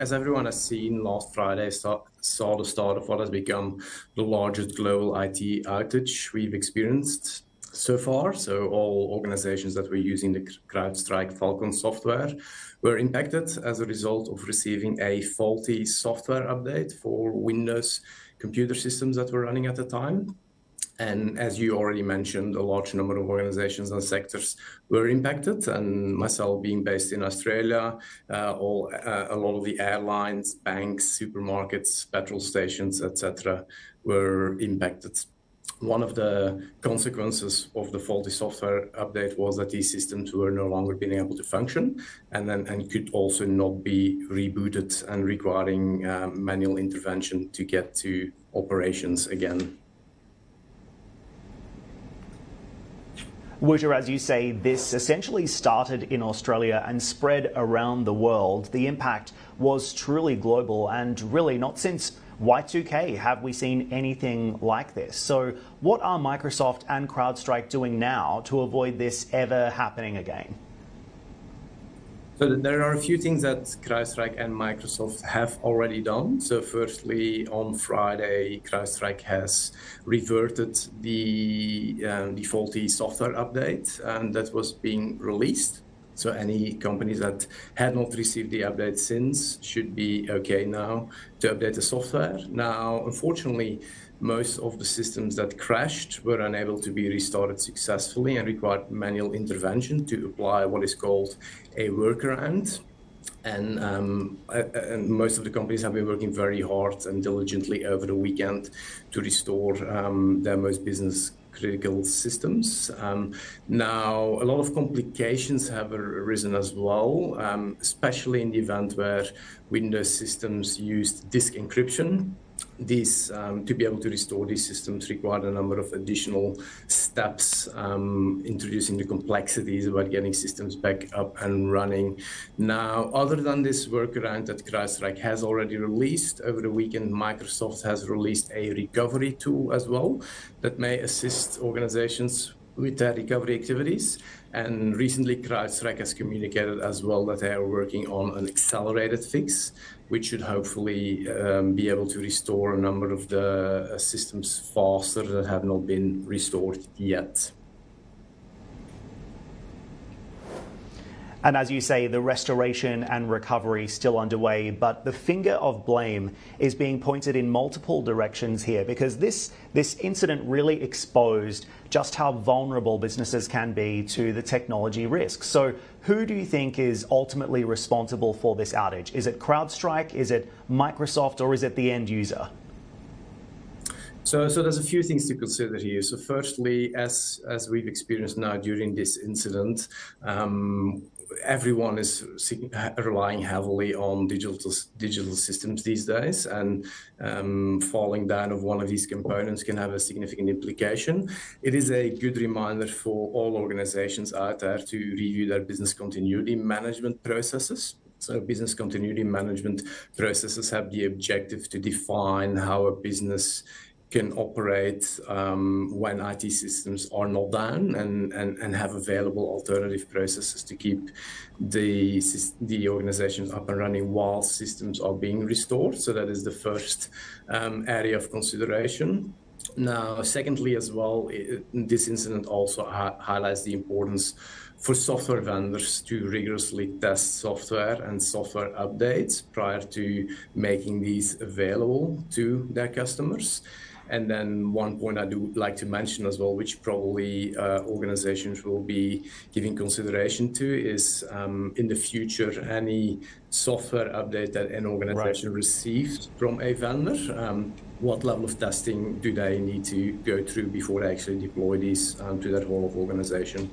as everyone has seen, last Friday saw, saw the start of what has become the largest global IT outage we've experienced so far. So all organizations that were using the CrowdStrike Falcon software were impacted as a result of receiving a faulty software update for Windows computer systems that were running at the time. And as you already mentioned, a large number of organizations and sectors were impacted. And myself being based in Australia, uh, all, uh, a lot of the airlines, banks, supermarkets, petrol stations, etc., were impacted one of the consequences of the faulty software update was that these systems were no longer being able to function and then and could also not be rebooted and requiring um, manual intervention to get to operations again. Wouter, as you say, this essentially started in Australia and spread around the world. The impact was truly global and really not since Y2K have we seen anything like this. So, what are Microsoft and CrowdStrike doing now to avoid this ever happening again? So there are a few things that CrowdStrike and Microsoft have already done. So firstly, on Friday, CrowdStrike has reverted the, um, the faulty software update and that was being released. So any companies that had not received the update since should be okay now to update the software. Now, unfortunately, most of the systems that crashed were unable to be restarted successfully and required manual intervention to apply what is called a workaround. And, um, and, most of the companies have been working very hard and diligently over the weekend to restore um, their most business critical systems. Um, now, a lot of complications have arisen as well, um, especially in the event where Windows systems used disk encryption these um, to be able to restore these systems required a number of additional steps, um, introducing the complexities about getting systems back up and running. Now, other than this workaround that CrowdStrike has already released over the weekend, Microsoft has released a recovery tool as well that may assist organizations with their recovery activities. And recently, CrowdStrike has communicated as well that they are working on an accelerated fix which should hopefully um, be able to restore a number of the uh, systems faster that have not been restored yet. And as you say, the restoration and recovery still underway, but the finger of blame is being pointed in multiple directions here because this, this incident really exposed just how vulnerable businesses can be to the technology risks. So, who do you think is ultimately responsible for this outage? Is it CrowdStrike? Is it Microsoft? Or is it the end user? So, so there's a few things to consider here. So, firstly, as as we've experienced now during this incident, um, everyone is relying heavily on digital digital systems these days, and um, falling down of one of these components can have a significant implication. It is a good reminder for all organizations out there to review their business continuity management processes. So business continuity management processes have the objective to define how a business can operate um, when IT systems are not down and, and, and have available alternative processes to keep the, the organizations up and running while systems are being restored. So that is the first um, area of consideration. Now, secondly, as well, it, this incident also ha highlights the importance for software vendors to rigorously test software and software updates prior to making these available to their customers. And then one point I do like to mention as well, which probably uh, organizations will be giving consideration to, is um, in the future any software update that an organization right. received from a vendor. Um, what level of testing do they need to go through before they actually deploy these um, to that whole of organization?